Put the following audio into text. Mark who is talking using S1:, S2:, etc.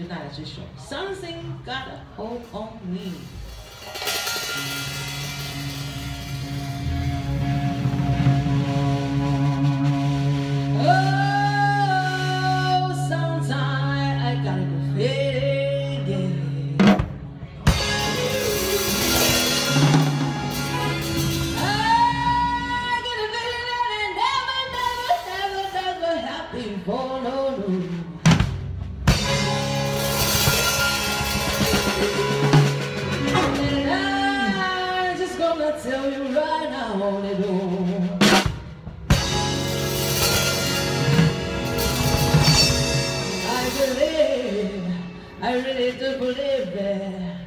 S1: Is your show. Something got a hold on me. Oh, sometimes I gotta. I get a feeling that it never, never, never, never no, no. Tell you right now it all. I believe, I really do believe that